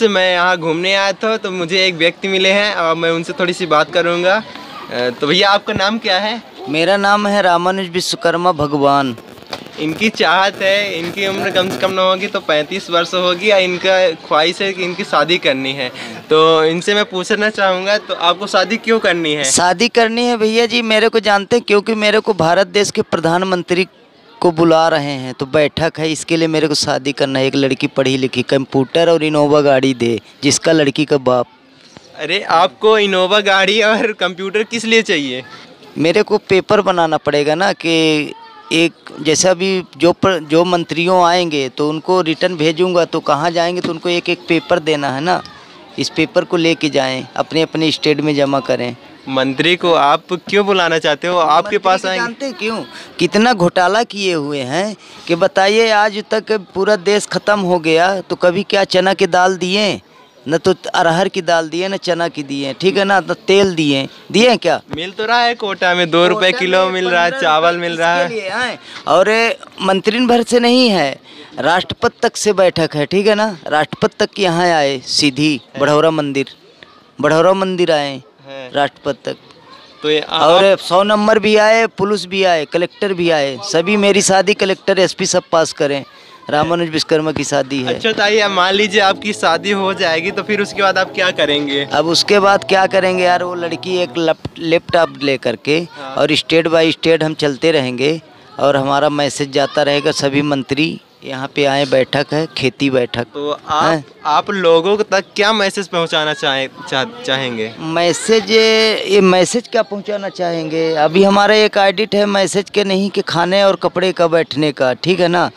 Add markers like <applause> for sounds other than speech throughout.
से मैं यहाँ घूमने आया था तो मुझे एक व्यक्ति मिले हैं और मैं उनसे थोड़ी सी बात करूँगा। तो भैया आपका नाम क्या है? मेरा नाम है रामानुज विश्वकर्मा भगवान। इनकी चाहत है इनकी उम्र कम से कम न होगी तो 35 वर्ष होगी और इनका ख्वाहिश है कि इनकी शादी करनी है। तो इनसे मैं पूछना चाहूँगा तो आपको शादी क्यों करनी है? शादी करनी है भैया जी मेरे को जानते हैं क्योंकि मेरे को भारत देश के प्रधानमंत्री को बुला रहे हैं तो बैठक है इसके लिए मेरे को शादी करना है। एक लड़की पढ़ी लिखी कंप्यूटर और इनोवा गाड़ी दे जिसका लड़की का बाप। अरे आपको इनोवा गाड़ी और कंप्यूटर किस लिए चाहिए? मेरे को पेपर बनाना पड़ेगा ना कि एक जैसा भी जो पर, जो मंत्रियों आएँगे तो उनको रिटर्न भेजूँगा तो कहाँ जाएँगे तो उनको एक एक पेपर देना है ना। इस पेपर को लेके जाएँ अपने अपने स्टेट में जमा करें। मंत्री को आप क्यों बुलाना चाहते हो? आपके पास आए। जानते क्यों? कितना घोटाला किए हुए हैं कि बताइए आज तक पूरा देश खत्म हो गया तो कभी क्या चना की दाल दिए? न तो अरहर की दाल दिए न चना की दिए। ठीक है ना? न तेल दिए। दिए क्या? मिल तो रहा है कोटा में दो रुपए किलो मिल रहा है चावल मिल रहा है। और मंत्री भर से नहीं है राष्ट्रपति तक से बैठक है ठीक है ना? राष्ट्रपति तक यहाँ आए सीधी बढ़ौरा मंदिर। बढ़ौरा मंदिर आए। राष्ट्रपति तक। तो ये और सौ नंबर भी आए पुलिस भी आए कलेक्टर भी आए। सभी मेरी शादी कलेक्टर एसपी सब पास करें। रामानुज विश्वकर्मा की शादी है। अच्छा ताई अब मान लीजिए आपकी शादी हो जाएगी तो फिर उसके बाद आप क्या करेंगे? अब उसके बाद क्या करेंगे यार वो लड़की एक लैपटॉप ले करके हाँ। और स्टेट बाय स्टेट हम चलते रहेंगे और हमारा मैसेज जाता रहेगा सभी मंत्री यहाँ पे आए बैठक है खेती बैठक। तो आप आप लोगों तक क्या मैसेज पहुँचाना चाहे चा, चाहेंगे? मैसेज ये मैसेज क्या पहुँचाना चाहेंगे? अभी हमारा एक एडिट है मैसेज के नहीं कि खाने और कपड़े का बैठने का ठीक है ना?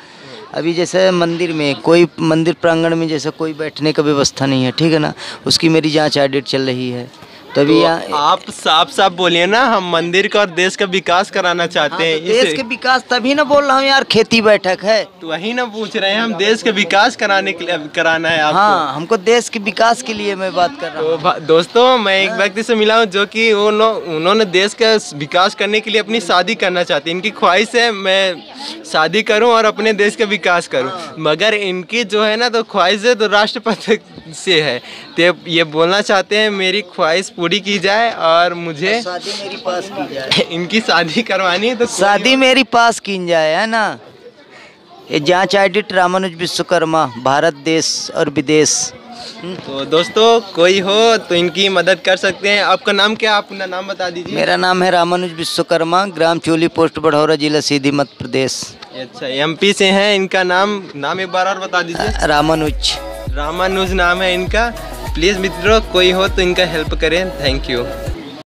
अभी जैसे मंदिर में कोई मंदिर प्रांगण में जैसे कोई बैठने का व्यवस्था नहीं है ठीक है ना? उसकी मेरी जाँच एडिट चल रही है। तभी तो यहाँ आप साफ़ साफ़ बोलिए ना हम मंदिर का और देश का विकास कराना चाहते हाँ, हैं तो देश के विकास तभी ना बोल रहा हूँ यार खेती बैठक है। तो वही ना पूछ रहे हैं हम देश के विकास कराने के लिए कराना है आपको। हाँ हमको देश के विकास के लिए मैं बात कर रहा हूँ। तो दोस्तों मैं एक व्यक्ति से मिला हूँ जो कि उन्होंने देश का विकास करने के लिए अपनी शादी करना चाहती हैं। इनकी ख्वाहिश है मैं शादी करूँ और अपने देश का विकास करूँ। मगर इनकी जो है ना तो ख्वाहिश है तो राष्ट्रपति से है। तो ये बोलना चाहते हैं मेरी ख्वाहिश पूरी की जाए और मुझे शादी मेरी पास की जाए। <laughs> इनकी शादी करवानी है तो शादी मेरी पास की जाए है ना? ये जाँच एडिट रामानुज विश्वकर्मा भारत देश और विदेश। तो दोस्तों कोई हो तो इनकी मदद कर सकते हैं। आपका नाम क्या? आप अपना नाम बता दीजिए। मेरा नाम है रामानुज विश्वकर्मा ग्राम चोली पोस्ट बढ़ौरा जिला सीधी मध्य प्रदेश। अच्छा एमपी से हैं इनका नाम नाम एक बार और बता दीजिए। रामानुज। रामानुज नाम है इनका। प्लीज़ मित्रों कोई हो तो इनका हेल्प करें। Thank you